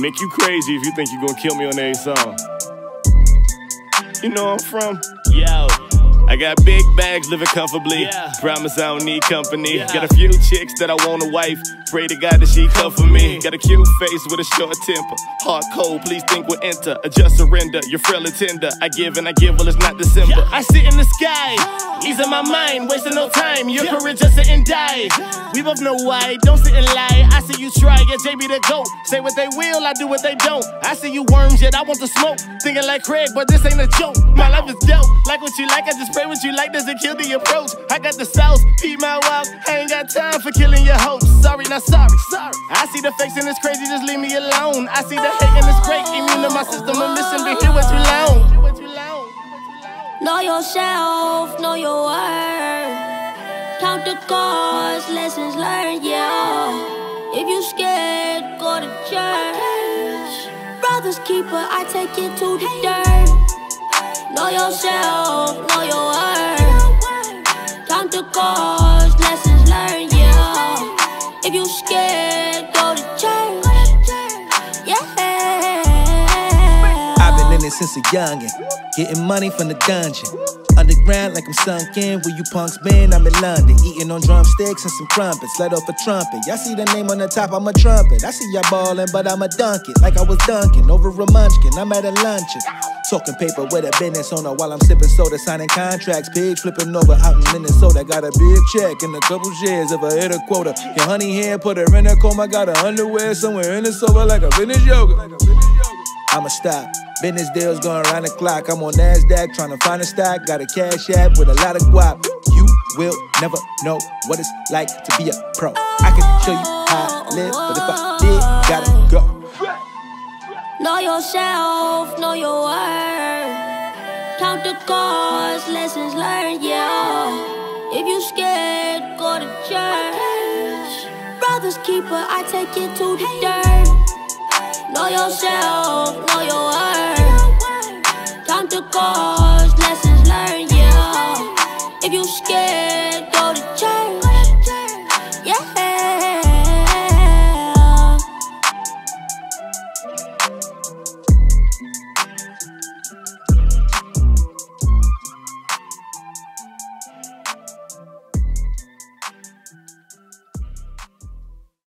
Make you crazy if you think you're gonna kill me on every song. You know I'm from? Yo. I got big bags, living comfortably. Yeah. Promise I don't need company. Yeah. Got a few chicks that I want a wife. Pray to God that she come for me. Mm. Got a cute face with a short temper. Heart cold, please think we'll enter. Adjust surrender, you're frail and tender. I give and I give, well, it's not December. Yeah. I sit in the sky, easing my mind, wasting no time. Your career just sit and die. We both know why, don't sit and lie. I see you try, get JB the go. Say what they will, I do what they don't. I see you worms, yet I want the smoke. Thinking like Craig, but this ain't a joke. My life is dope, like what you like, I just pray what you like, doesn't kill the approach. I got the sauce, keep my walk. I ain't got time for killing your hopes. Sorry, not sorry, sorry. I see the fakes and it's crazy, just leave me alone. I see the hate and it's great, immune to my system. I'm missing, but here what you long. Know yourself, know your worth. Count the cost, lessons learned, yeah. If you scared, go to church. Brother's keeper, I take it to the dirt. Know yourself, know your worth. Count the cost, lessons learned, yeah. If you scared, go to church. Yeah. I've been in it since a youngin', getting money from the dungeon. Underground like I'm sunk in. Where you punks been? I'm in London, eating on drumsticks and some crumpets. Let off a trumpet. Y'all see the name on the top? I'm a trumpet. I see y'all ballin', but I'm a dunk it like I was dunking over a munchkin. I'm at a luncheon. Talking paper with a business owner while I'm sipping soda, signing contracts. Pigs flipping over out in Minnesota. Got a big check and a couple shares if I hit a quota. Your honey here, put her in a coma. Got a underwear somewhere in the sofa like a finish yoga. I'ma stop. Business deals going around the clock. I'm on NASDAQ trying to find a stock. Got a cash app with a lot of guap. You will never know what it's like to be a pro. I can show you how I live, but if I did, gotta go. Know yourself, know your worth. Count the cost, lessons learned, yeah. If you scared, go to church. Brother's keeper, I take it to the dirt. Know yourself, know your worth. Count the cost, lessons learned, yeah. If you scared.